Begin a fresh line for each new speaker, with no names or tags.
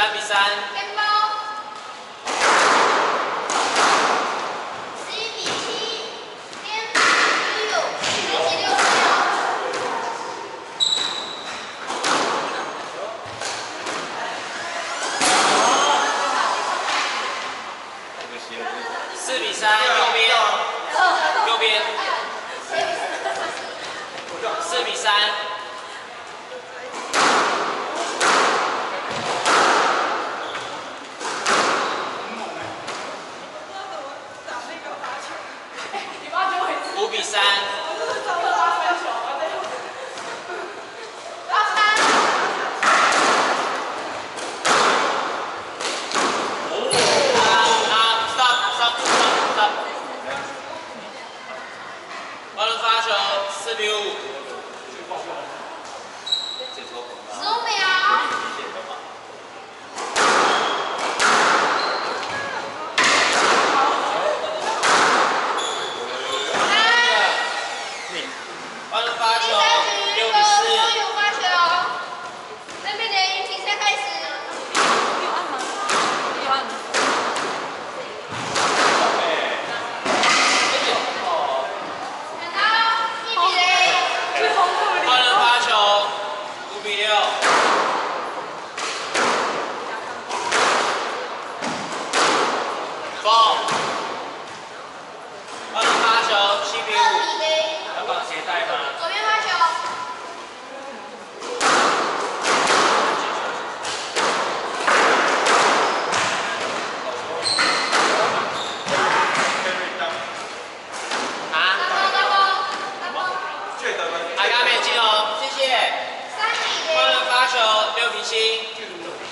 三
比
三。
天猫十一比七
四比三右边。右边。四比三。però Leovice chiudo.